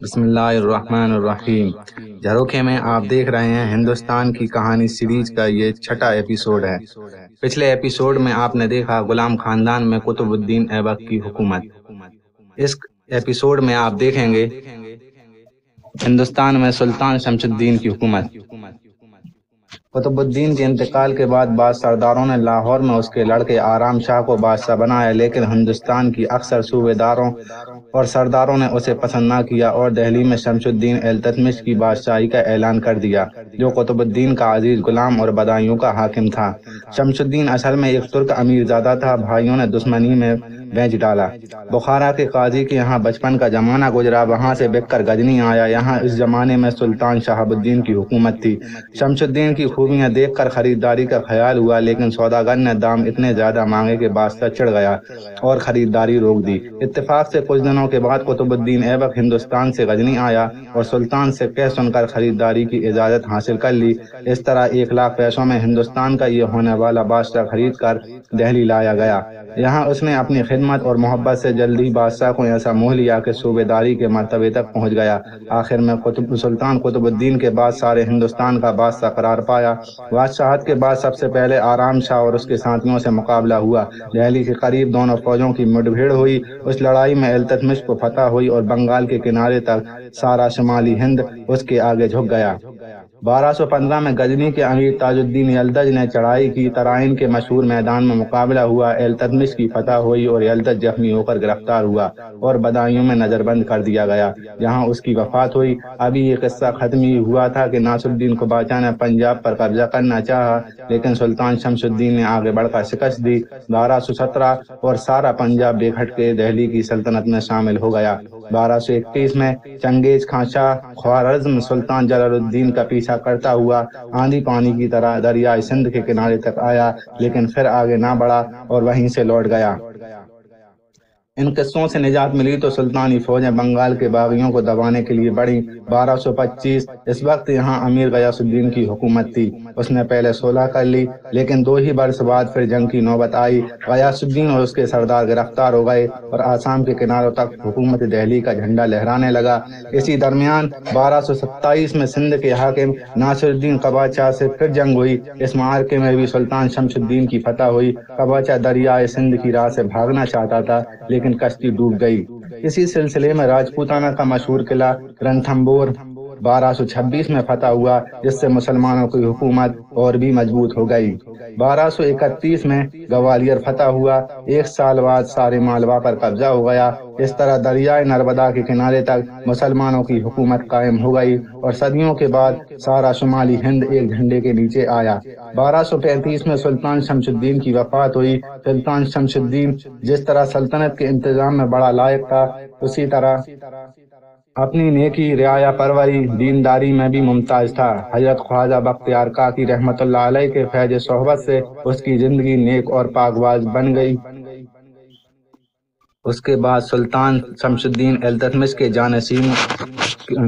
بسم اللہ الرحمن الرحیم۔ جھروکے میں آپ دیکھ رہے ہیں ہندوستان کی کہانی سیریز کا یہ چھٹا ایپیسوڈ ہے۔ پچھلے ایپیسوڈ میں آپ نے دیکھا غلام خاندان میں قطب الدین ایبک کی حکومت۔ اس ایپیسوڈ میں آپ دیکھیں گے ہندوستان میں سلطان شمش الدین کی حکومت۔ قطب الدین کے انتقال کے بعد بعض سرداروں نے لاہور میں اس کے لڑکے آرام شاہ کو بادشاہ بنایا، لیکن ہندوستان کی اکثر صوبے داروں اور سرداروں نے اسے پسند نہ کیا اور دہلی میں شمش الدین التتمش کی بادشاہی کا اعلان کر دیا، جو قطب الدین کا عزیز غلام اور بدائیوں کا حاکم تھا۔ شمش الدین اصل میں ایک ترک امیر زادہ تھا، بھائیوں نے دشمنی میں بینچ ڈالا۔ بخارا کے قاضی کے یہاں بچپن کا زمانہ گزرا۔ وہاں سے بک کر گجنی آیا۔ یہاں اس زمانے میں سلطان شہاب الدین کی حکومت تھی۔ شمش الدین کی خوبیاں دیکھ کر خریداری کا خیال ہوا، لیکن سوداگر نے دام اتنے زیادہ مانگے کے بادشاہ چڑھ گیا اور خریداری روک دی۔ اتفاق سے کچھ دنوں کے بعد قطب الدین ایبک ہندوستان سے غزنی آیا اور سلطان سے کہہ سن کر خریداری کی اجازت حاصل کر لی۔ اس طرح ایک لاکھ پیسوں میں ہندوستان کا یہ ہونے والا بادشاہ خرید کر دہلی لایا گیا۔ یہاں اس نے اپنی خدمت اور محبت سے جلدی بادشاہ کو ایسا موہ لیا کہ صوبے داری کے مرتبے تک پہنچ گیا۔ آخر میں قطب سلطان قطب الدین کے بعد سارے ہندوستان کا بادشاہ قرار پایا۔ بادشاہت کے بعد سب سے پہلے آرام شاہ اور اس کے ساتھیوں سے مقابلہ ہوا۔ دہلی کے قریب دونوں فوجوں کی مڈ بھیڑ ہوئی۔ اس لڑائی میں التتمش کو فتح ہوئی اور بنگال کے کنارے تک سارا شمالی ہند اس کے آگے جھک گیا۔ بارہ سو پندرہ میں گجنی کے امیر تاج الدین یلدج نے چڑھائی کی ترائن کے مشہور میدان میں مقابلہ ہوا التتمش کی فتح ہوئی اور یلدج زخمی ہو کر گرفتار ہوا اور بدایوں میں نظر بند کر دیا گیا، جہاں اس کی وفات ہوئی۔ ابھی یہ قصہ ختم ہی ہوا تھا کہ ناصر الدین کو باچا نے پنجاب پر قبضہ کرنا چاہا، لیکن سلطان شمس الدین نے آگے بڑھ کر شکست دی۔ بارہ سو سترہ اور سارا پنجاب بے گھٹ کے دہلی کی سلطنت میں شامل ہو گیا۔ بارہ سو اکیس میں چنگیز خان شاہ خوارزم سلطان جلال الدین کا پیچھا کرتا ہوا آندھی پانی کی طرح دریائے سندھ کے کنارے تک آیا، لیکن پھر آگے نہ بڑھا اور وہیں سے لوٹ گیا۔ ان قصوں سے نجات ملی تو سلطانی فوجیں بنگال کے باغیوں کو دبانے کے لیے بڑھی بارہ سو پچیس، اس وقت یہاں امیر غیاس الدین کی حکومت تھی۔ اس نے پہلے سولہ کر لی، لیکن دو ہی برس بعد پھر جنگ کی نوبت آئی۔ غیاس الدین اور اس کے سردار گرفتار ہو گئے اور آسام کے کناروں تک حکومت دہلی کا جھنڈا لہرانے لگا۔ اسی درمیان بارہ سو ستائیس میں سندھ کے حاکم ناصر الدین قباچہ سے پھر جنگ ہوئی۔ اس معرکے میں بھی سلطان شمس الدین کی فتح ہوئی۔ قباچہ دریائے سندھ کی راہ سے بھاگنا چاہتا تھا، لیکن کشتی ڈوب گئی۔ اسی سلسلے میں راجپوتانہ کا مشہور قلعہ رنتھمبور بارہ سو چھبیس میں فتح ہوا، جس سے مسلمانوں کی حکومت اور بھی مضبوط ہو گئی۔ بارہ سو اکتیس میں گوالیر فتح ہوا۔ ایک سال بعد سارے مالوا پر قبضہ ہو گیا۔ اس طرح دریائے نرمدا کے کنارے تک مسلمانوں کی حکومت قائم ہو گئی اور صدیوں کے بعد سارا شمالی ہند ایک جھنڈے کے نیچے آیا۔ بارہ سو پینتیس میں سلطان شمش الدین کی وفات ہوئی۔ سلطان شمش الدین جس طرح سلطنت کے انتظام میں بڑا لائق تھا اسی طرح اپنی نیکی، رعایا پروری دینداری میں بھی ممتاز تھا۔ حضرت خواجہ بختیار کاکی رحمت اللہ علیہ کے فیض صحبت سے اس کی زندگی نیک اور پاکواز بن گئی۔ اس کے بعد سلطان شمس الدین التتمش کے جانشین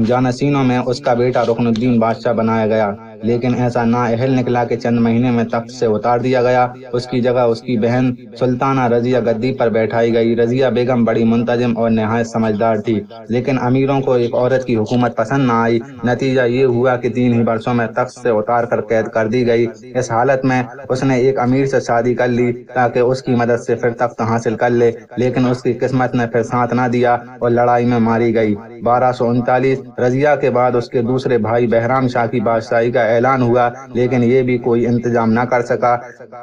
جانشینوں میں اس کا بیٹا رکن الدین بادشاہ بنایا گیا۔ لیکن ایسا نا اہل نکلا کہ چند مہینے میں تخت سے اتار دیا گیا۔ اس کی جگہ اس کی بہن سلطانہ رضیہ گدی پر بیٹھائی گئی۔ رضیہ بیگم بڑی منتظم اور نہایت سمجھدار تھی۔ لیکن امیروں کو ایک عورت کی حکومت پسند نہ آئی۔ نتیجہ یہ ہوا کہ تین ہی برسوں میں تخت سے اتار کر قید کر دی گئی۔ اس حالت میں اس نے ایک امیر سے شادی کر لی تاکہ اس کی مدد سے پھر تخت حاصل کر لے۔ لیکن اس کی قسمت نے پھر ساتھ نہ دیا اور لڑائی میں ماری گئی۔ بارہ سو انتالیس رضیہ کے بعد اس کے دوسرے بھائی بہرام شاہ کی بادشاہی کا اعلان ہوا، لیکن یہ بھی کوئی انتظام نہ کر سکا۔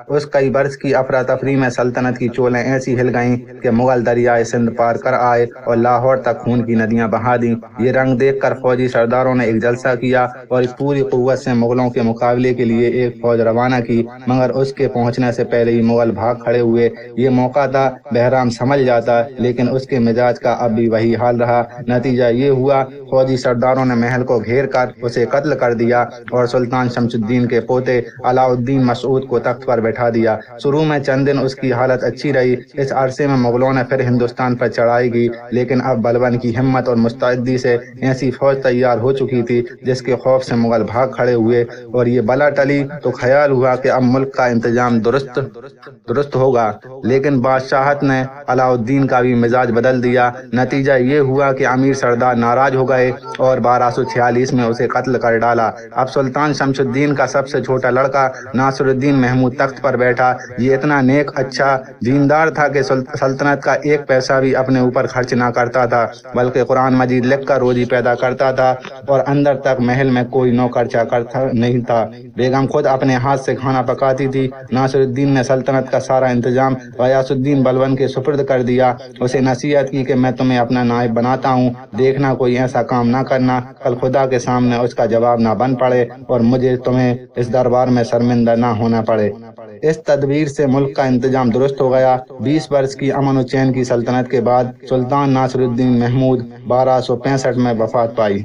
اس کئی برس کی افراتفری میں سلطنت کی چولیں ایسی ہل گئیں کہ مغل دریائے سندھ پار کر آئے اور لاہور تک خون کی ندیاں بہا دیں۔ یہ رنگ دیکھ کر فوجی سرداروں نے ایک جلسہ کیا اور اس پوری قوت سے مغلوں کے مقابلے کے لیے ایک فوج روانہ کی، مگر اس کے پہنچنے سے پہلے ہی مغل بھاگ کھڑے ہوئے۔ یہ موقع تھا، بہرام سمجھ جاتا، لیکن اس کے مزاج کا اب بھی وہی حال رہا۔ نتیجہ یہ ہوا فوجی سرداروں نے محل کو گھیر کر اسے قتل کر دیا اور سلطان شمس الدین کے پوتے علاؤ الدین مسعود کو تخت پر بیٹھا دیا۔ شروع میں چند دن اس کی حالت اچھی رہی۔ اس عرصے میں مغلوں نے پھر ہندوستان پر چڑھائی کی لیکن اب بلبن کی ہمت اور مستعدی سے ایسی فوج تیار ہو چکی تھی جس کے خوف سے مغل بھاگ کھڑے ہوئے۔ اور یہ بلا ٹلی تو خیال ہوا کہ اب ملک کا انتظام درست درست ہوگا۔ لیکن بادشاہت نے علاؤ الدین کا بھی مزاج بدل دیا۔ نتیجہ یہ ہوا کہ امیر سردار ناراض ہو گئے۔ گئے اور بارہ سو چھیالیس میں اسے قتل کر ڈالا۔ اب سلطان شمس الدین کا سب سے چھوٹا لڑکا ناصر الدین محمود تخت پر بیٹھا۔ یہ اتنا نیک اچھا دیندار تھا کہ سلطنت کا ایک پیسہ بھی اپنے اوپر خرچ نہ کرتا تھا، بلکہ قرآن مجید لکھ کر روزی پیدا کرتا تھا اور اندر تک محل میں کوئی نوکر چاکر نہیں تھا۔ بیگم خود اپنے ہاتھ سے کھانا پکاتی تھی۔ ناصر الدین نے سلطنت کا سارا انتظام غیاس الدین بلون کے سپرد کر دیا۔ اسے نصیحت کی کہ میں تمہیں اپنا نائب بناتا ہوں، دیکھنا کوئی ایسا کام نہ کرنا، کل خدا کے سامنے اس کا جواب نہ بن پڑے اور مجھے تمہیں اس دربار میں شرمندہ نہ ہونا پڑے۔ اس تدبیر سے ملک کا انتظام درست ہو گیا۔ بیس برس کی امن و چین کی سلطنت کے بعد سلطان ناصر الدین محمود بارہ سو پینسٹھ میں وفات پائی۔